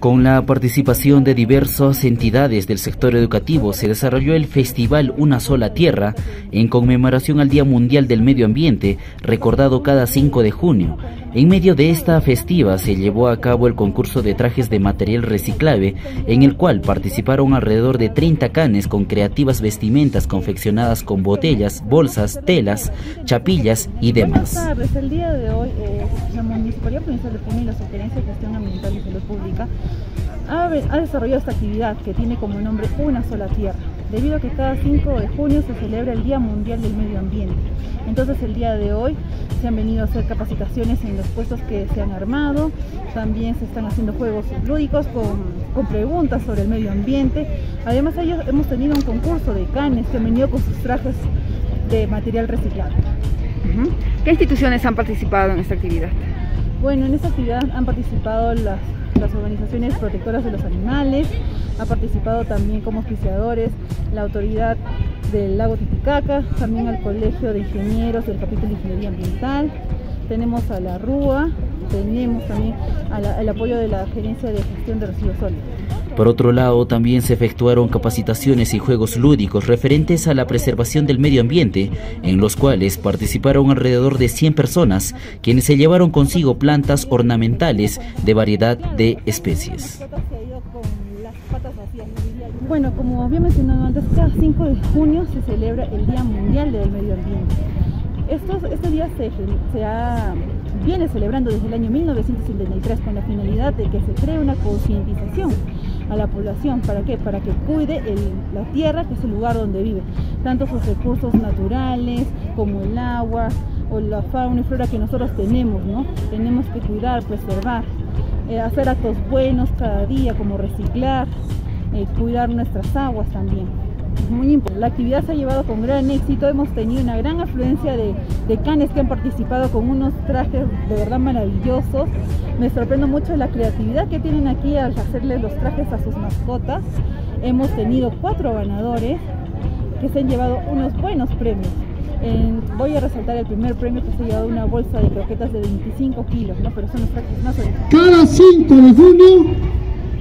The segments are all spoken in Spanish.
Con la participación de diversas entidades del sector educativo se desarrolló el festival Una sola tierra en conmemoración al Día Mundial del Medio Ambiente, recordado cada 5 de junio. En medio de esta festiva se llevó a cabo el concurso de trajes de material reciclable, en el cual participaron alrededor de 30 canes con creativas vestimentas confeccionadas con botellas, bolsas, telas, chapillas y demás. El día de hoy, eh, la Municipalidad Provincial de Puno y la Sugerencia de Gestión Ambiental y Salud Pública ha, ha desarrollado esta actividad que tiene como nombre Una sola tierra, debido a que cada 5 de junio se celebra el Día Mundial del Medio Ambiente. Entonces el día de hoy se han venido a hacer capacitaciones en los puestos que se han armado, también se están haciendo juegos lúdicos con, con preguntas sobre el medio ambiente. Además ellos hemos tenido un concurso de canes que han venido con sus trajes de material reciclado. ¿Qué instituciones han participado en esta actividad? Bueno, en esta actividad han participado las, las organizaciones protectoras de los animales, ha participado también como auspiciadores la autoridad del lago Titicaca, también al Colegio de Ingenieros del capítulo de Ingeniería Ambiental, tenemos a la RUA, tenemos también el apoyo de la Gerencia de Gestión de Residuos Sólidos. Por otro lado, también se efectuaron capacitaciones y juegos lúdicos referentes a la preservación del medio ambiente, en los cuales participaron alrededor de 100 personas, quienes se llevaron consigo plantas ornamentales de variedad de especies. Bueno, como había mencionado antes, cada 5 de junio se celebra el Día Mundial del Medio Ambiente. Este día se, se viene celebrando desde el año 1973 con la finalidad de que se cree una concientización a la población. ¿Para qué? Para que cuide la tierra, que es el lugar donde vive. Tanto sus recursos naturales como el agua o la fauna y flora que nosotros tenemos, ¿no? Tenemos que cuidar, preservar, eh, hacer actos buenos cada día, como reciclar, eh, cuidar nuestras aguas también. La actividad se ha llevado con gran éxito, hemos tenido una gran afluencia de, de, canes que han participado con unos trajes de verdad maravillosos. Me sorprende mucho la creatividad que tienen aquí al hacerles los trajes a sus mascotas. Hemos tenido cuatro ganadores que se han llevado unos buenos premios. voy a resaltar el primer premio que se ha llevado una bolsa de croquetas de 25 kilos, ¿no? pero son los trajes más originales. Cada 5 de junio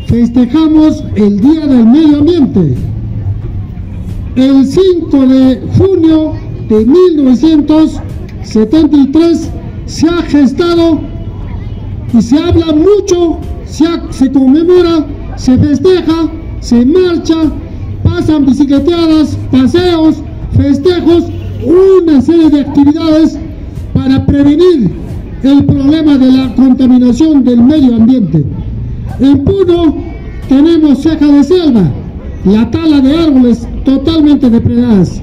festejamos el Día del Medio Ambiente. El 5 de junio de 1973 se ha gestado y se habla mucho, se, se conmemora, se festeja, se marcha, pasan bicicleteadas, paseos, festejos, una serie de actividades para prevenir el problema de la contaminación del medio ambiente. En Puno tenemos ceja de selva, la tala de árboles totalmente depredadas.